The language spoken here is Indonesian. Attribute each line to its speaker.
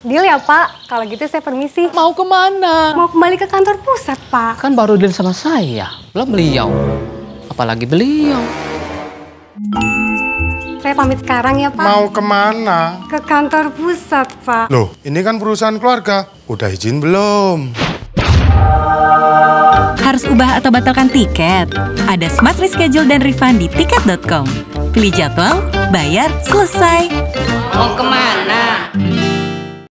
Speaker 1: Deal ya Pak, kalau gitu saya permisi.
Speaker 2: Mau ke mana?
Speaker 1: Mau kembali ke kantor pusat Pak.
Speaker 2: Kan baru deal sama saya, belum beliau. Apalagi beliau.
Speaker 1: Saya pamit sekarang ya Pak.
Speaker 3: Mau ke mana?
Speaker 1: Ke kantor pusat Pak.
Speaker 3: Loh, ini kan perusahaan keluarga. Udah izin belum?
Speaker 4: Harus ubah atau batalkan tiket? Ada Smart Reschedule dan refund di tiket.com. Pilih jadwal, bayar, selesai.
Speaker 5: Mau ke mana?